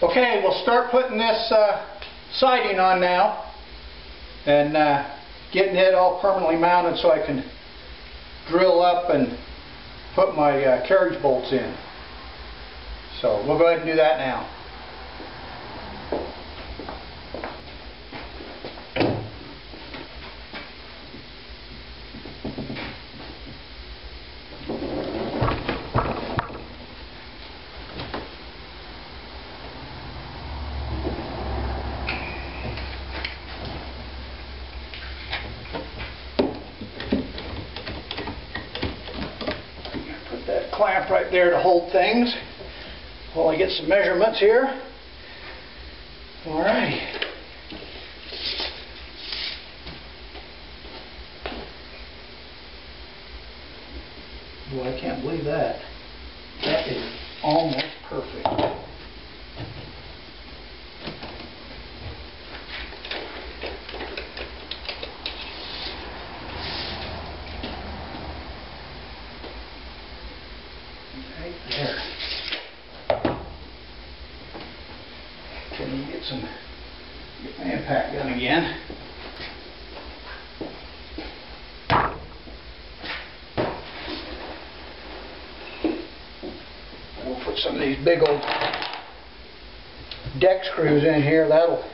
Okay, we'll start putting this uh, siding on now and uh, getting it all permanently mounted so I can drill up and put my uh, carriage bolts in. So we'll go ahead and do that now. Put that there to hold things while I get some measurements here. All right. Boy, I can't believe that. That is almost perfect. Right there. You get some, get my impact gun again. We'll put some of these big old deck screws in here. That'll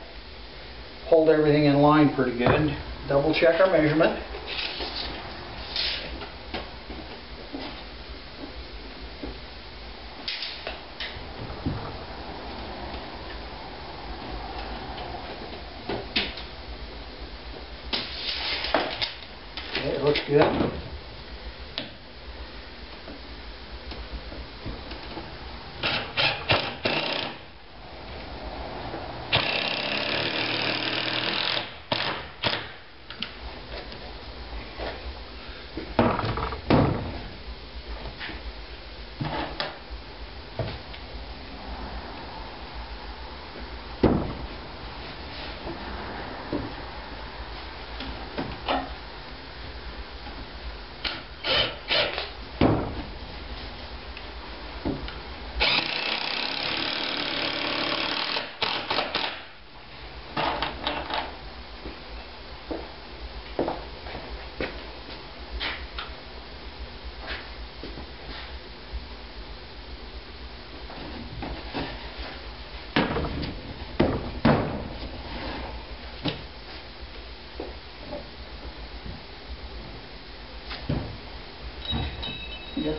hold everything in line pretty good. Double check our measurement. Okay, it looks good.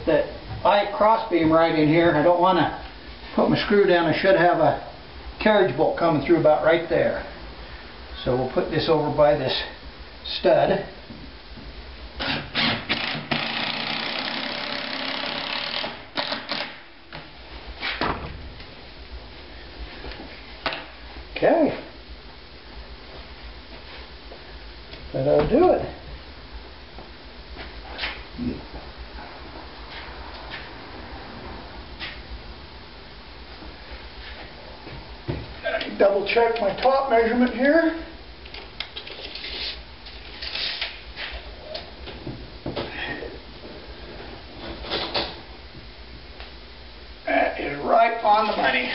Get crossbeam right in here. I don't want to put my screw down. I should have a carriage bolt coming through about right there. So we'll put this over by this stud. Okay. That ought to do it. Double check my top measurement here. That is right on the money.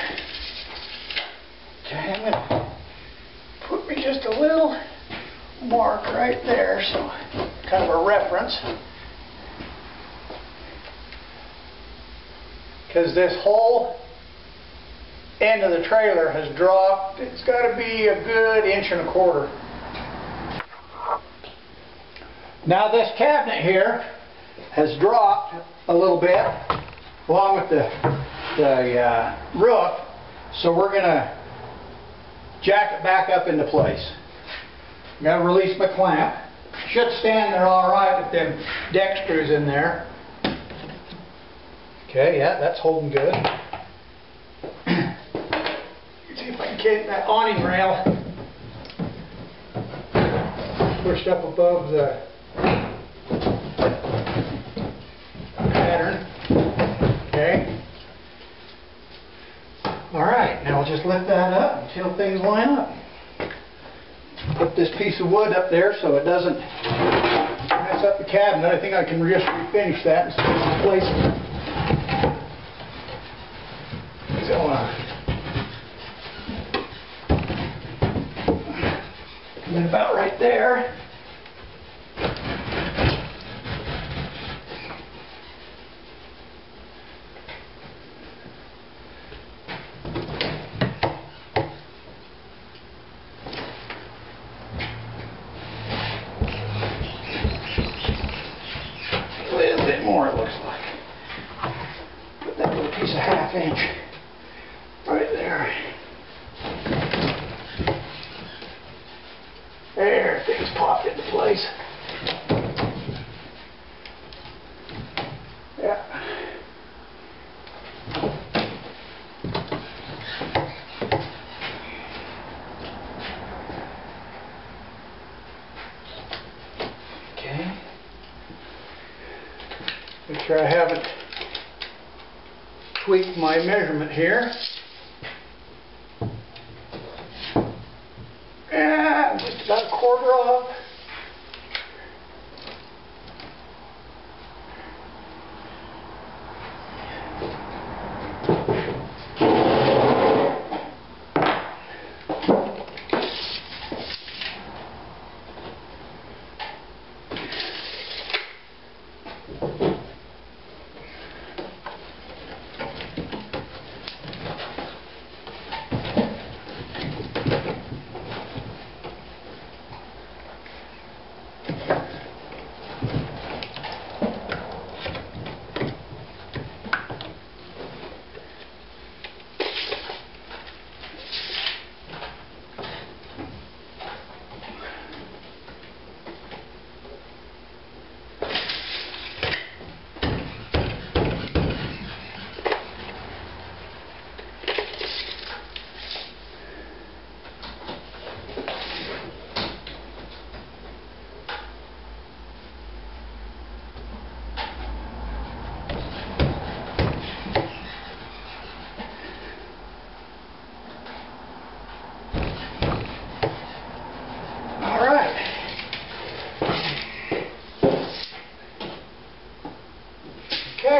Okay, I'm gonna put me just a little mark right there, so kind of a reference. Because this whole end of the trailer has dropped. It's got to be a good inch and a quarter. Now this cabinet here has dropped a little bit along with the, the uh, roof. So we're going to jack it back up into place. Got to release my clamp. Should stand there all right with them deck screws in there. Okay, yeah, that's holding good. That awning rail pushed up above the pattern. Okay. All right, now we'll just lift that up until things line up. Put this piece of wood up there so it doesn't mess up the cabinet. I think I can just refinish that and replace it. So, uh, there. A little bit more it looks like. Put that little piece of half inch right there. There, things popped into place. Yeah. Okay. Make sure I haven't tweaked my measurement here. Yeah, just about a quarter off. All right.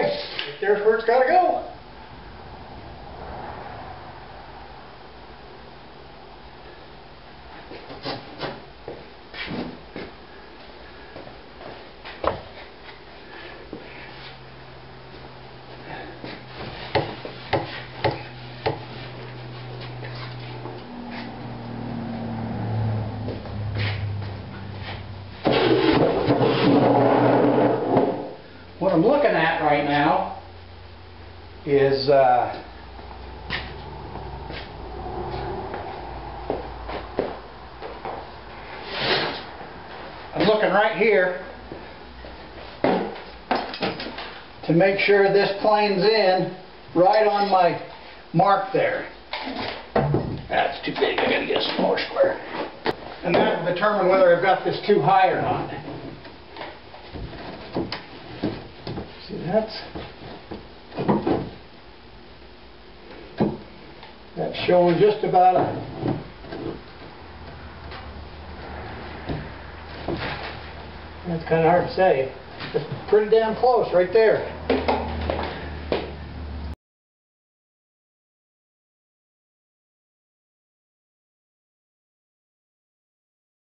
Okay, there's where it's gotta go. What I'm looking at right now is uh, I'm looking right here to make sure this plane's in right on my mark there. That's too big, I gotta get some more square. And that'll determine whether I've got this too high or not. See, that's, that's showing just about that's kind of hard to say. It's pretty damn close right there.